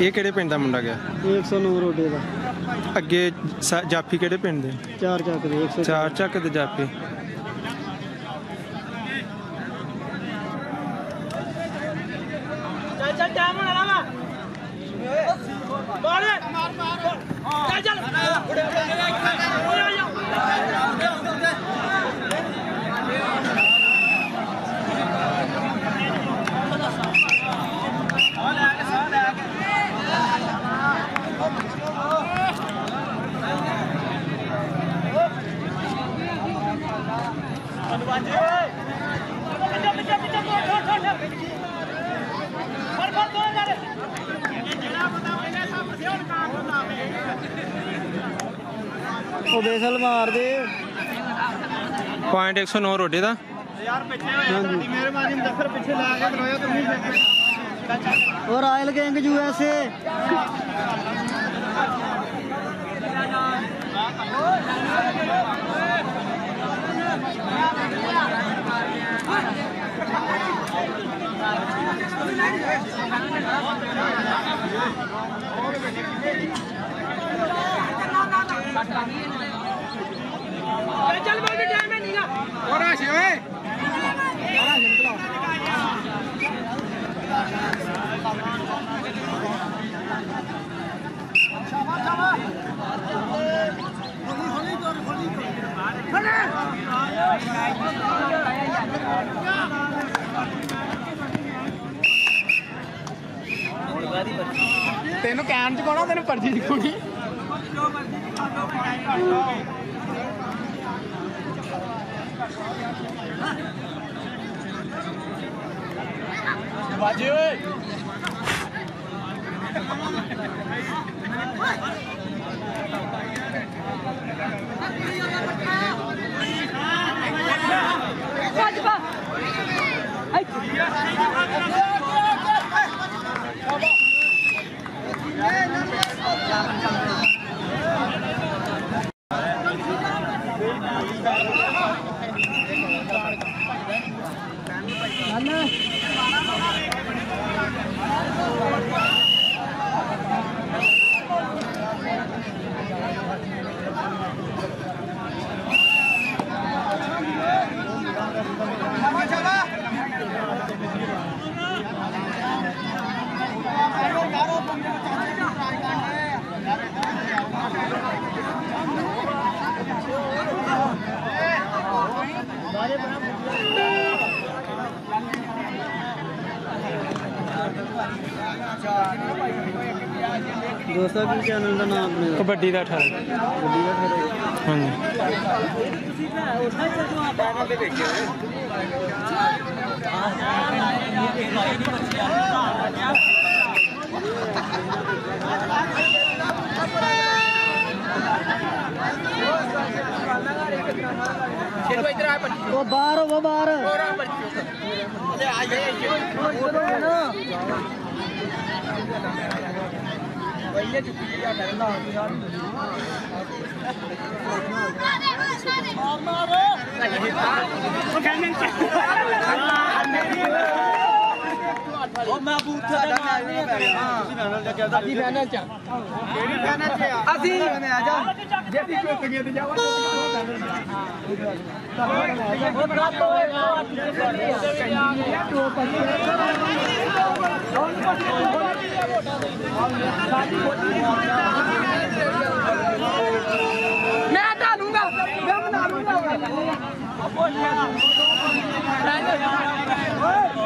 ਇਹ ਕਿਹੜੇ ਪਿੰਡ ਦਾ ਮੁੰਡਾ ਗਿਆ? ਇਹ 109 ਰੋਡੇ ਦਾ। ਅੱਗੇ ਸ- ਜਾਫੀ ਕਿਹੜੇ ਪਿੰਡ ਦੇ? ਚਾਰ ਚੱਕ ਦੇ 100 ਚਾਰ। ਚੱਕ ਤੇ ਜਾਫੀ। ਉਹ ਬੇਸਲ ਮਾਰ ਦੇ। ਪੁਆਇੰਟ 109 ਰੋਡੇ ਦਾ। ਹਾਂਜੀ। ਮਿਹਰਬਾਨੀ ਮੁਦੱਸਰ ਪਿੱਛੇ ਲਾ ਕੇ ਕਰਵਾਇਆ ਤੁਸੀਂ ਉਹ royal gang U S A. ਤੈਨੂੰ ਕੈਨ ਚ ਕੋਣਾ ਤੈਨੂੰ ਪਰਚੀ ਦਿਖਾਉਣੀ ਬਾਜੀ ਓਏ ਦੋਸਤਾਂ ਕੀ ਚੈਨਲ ਦਾ ਨਾਮ ਆਪਣੇ ਕਬੱਡੀ ਦਾ 18 ਗੱਡੀ ਦਾ ਫਿਰ ਹਾਂਜੀ ਛੇੜੋ ਇਧਰ ਆ ਉਹ ਬਾਹਰ ਹੋਵੋ ਬਾਹਰ വലിയ ചുറ്റിയില്ല കിടന്ന ആൾക്കാരുണ്ട് ਉਹ ਮੈਂ ਬੂਥ ਤੇ ਮਾਰਨੀ ਹੈ ਤੁਸੀਂ ਫਾਈਨਲ ਚ ਕਿਹਦਾ ਅਸੀਂ ਫਾਈਨਲ ਚ ਕਿਹੜੀ ਫਾਈਨਲ ਚ ਆ? ਅਸੀਂ ਮੈਂ ਆ ਜਾ। ਜੇ ਵੀ ਕੋਈ ਕਰੀਏ ਤੇ ਜਾਵਾ ਮੈਂ ਤਾਂ ਲੂੰਗਾ ਮੈਂ ਬਣਾ ਲੂੰਗਾ। ਓਏ।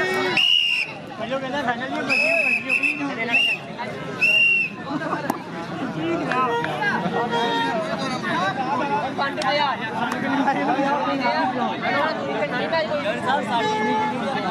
ਪਹਿਲੋ ਕਹਿੰਦਾ ਫਾਈਨਲ ਜੀ ਬੱਜੀ ਬੱਜੀ ਕੋਈ ਨਹੀਂ ਹੁੰਦੇ ਨਾ ਠੀਕ ਆ ਪੰਡ ਪਿਆ ਆ ਜਾ ਸਾਨੂੰ ਕਿੰਨੀ ਵਾਰੀ ਲੱਗਿਆ ਯਾਰ ਸਾਹਿਬ ਸਾਡੀ ਨਹੀਂ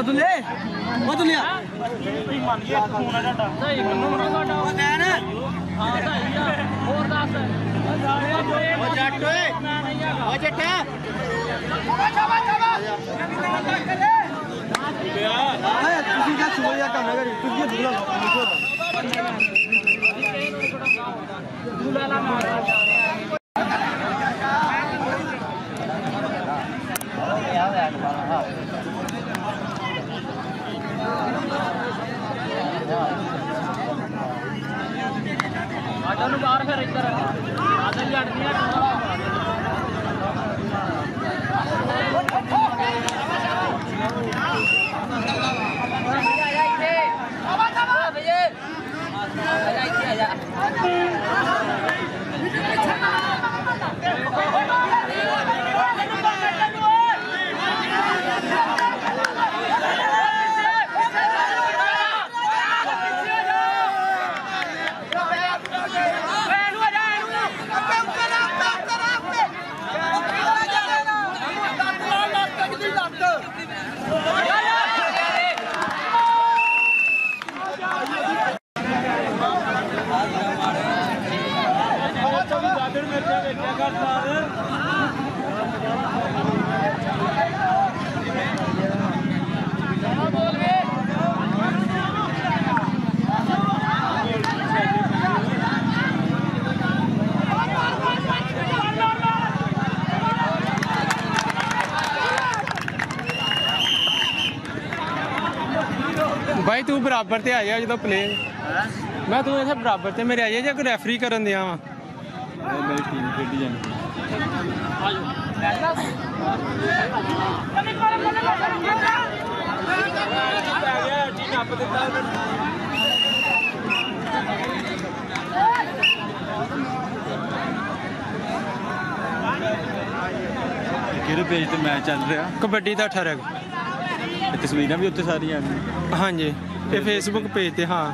ਪਾ ਲੈ ਚਲੋ ਮੈਂ ਕਿ ਆਹ ਖਲੋਤਾ ਉਹ ਦੁਲੇ ਉਹ ਦੁਲਿਆ ਤੁਸੀਂ ਮੰਨ ਗਏ ਫੋਨ ਆ ਤੁਹਾਡਾ ਸਹੀ ਮੈਨੂੰ ਸਾਡਾ ਉਹ ਕਹਿਣ ਹਾਂ ਸਹੀ ਆ ਹੋਰ ਦੱਸ ਉਹ ਜੱਟ ਓਏ ਉਹ ਜੱਟਾ ਆਏ ਤੁਸੀਂ ਕਿਆ ਸੋਇਆ ਕਰਨਾ ਕਰੀ ਤੁਸੀਂ ਦੁਲਾ 快点！快点！快！快！快！快！快！快！快！ਤੂੰ ਬਰਾਬਰ ਤੇ ਆ ਜਾ ਜਦੋਂ ਪਲੇ ਮੈਂ ਤੂੰ ਇੱਥੇ ਬਰਾਬਰ ਤੇ ਮੇਰੇ ਆ ਜਾ ਜੇ ਕੋਈ ਰੈਫਰੀ ਕਰਨ ਦਿਆ ਵਾ ਮੇਰੀ ਟੀਮ ਖੇਡੀ ਜਾਂਦੀ ਕਿਹੜੇ ਪੇਜ ਤੇ ਮੈਚ ਚੱਲ ਰਿਹਾ ਕਬੱਡੀ ਦਾ 18 ਇਹ ਤਸਵੀਰਾਂ ਵੀ ਉੱਤੇ ਸਾਰੀਆਂ ਆਉਂਦੀਆਂ ਹਾਂਜੀ 在 Facebook 白的哈。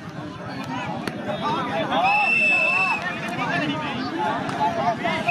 Yes!